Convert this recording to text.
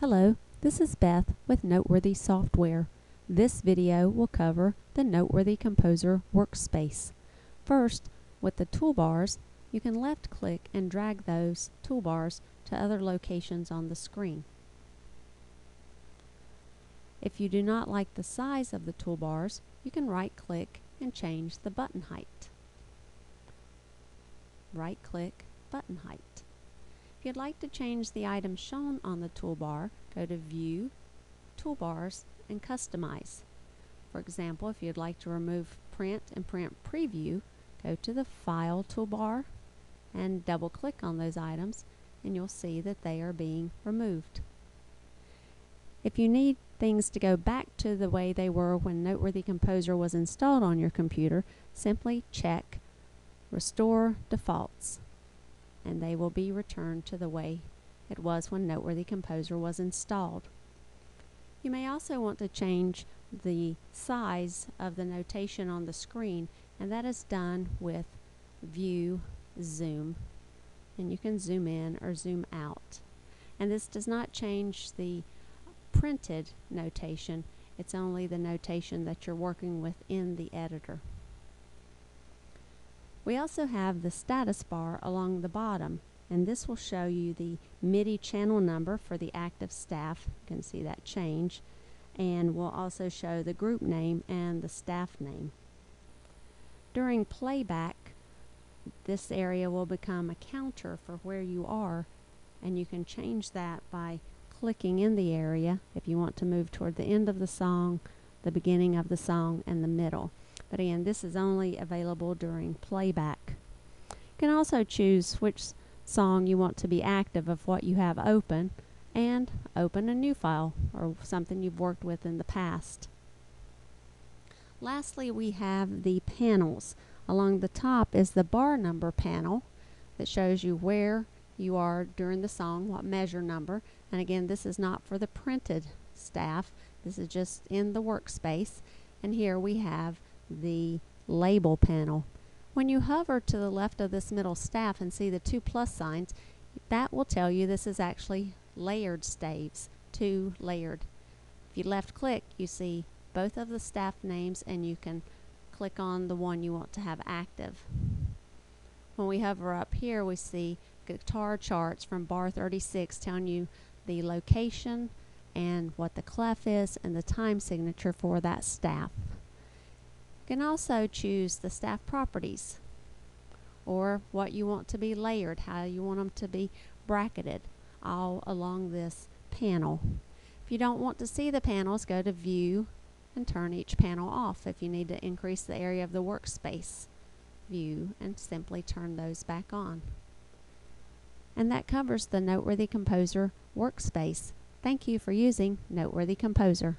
Hello, this is Beth with Noteworthy Software. This video will cover the Noteworthy Composer workspace. First, with the toolbars, you can left click and drag those toolbars to other locations on the screen. If you do not like the size of the toolbars, you can right click and change the button height. Right click, button height. If you'd like to change the item shown on the toolbar, go to View, Toolbars, and Customize. For example, if you'd like to remove Print and Print Preview, go to the File toolbar and double click on those items and you'll see that they are being removed. If you need things to go back to the way they were when Noteworthy Composer was installed on your computer, simply check Restore Defaults and they will be returned to the way it was when Noteworthy Composer was installed. You may also want to change the size of the notation on the screen and that is done with View Zoom and you can zoom in or zoom out. And this does not change the printed notation, it's only the notation that you're working with in the editor. We also have the status bar along the bottom and this will show you the MIDI channel number for the active staff. You can see that change and will also show the group name and the staff name. During playback this area will become a counter for where you are and you can change that by clicking in the area if you want to move toward the end of the song, the beginning of the song, and the middle. But again, this is only available during playback. You can also choose which song you want to be active of what you have open and open a new file or something you've worked with in the past. Lastly, we have the panels. Along the top is the bar number panel that shows you where you are during the song, what measure number. And again, this is not for the printed staff. This is just in the workspace. And here we have the label panel. When you hover to the left of this middle staff and see the two plus signs, that will tell you this is actually layered staves, two layered. If you left click, you see both of the staff names and you can click on the one you want to have active. When we hover up here, we see guitar charts from bar 36 telling you the location and what the clef is and the time signature for that staff. You can also choose the staff properties or what you want to be layered, how you want them to be bracketed all along this panel. If you don't want to see the panels, go to View and turn each panel off if you need to increase the area of the workspace. View and simply turn those back on. And that covers the Noteworthy Composer workspace. Thank you for using Noteworthy Composer.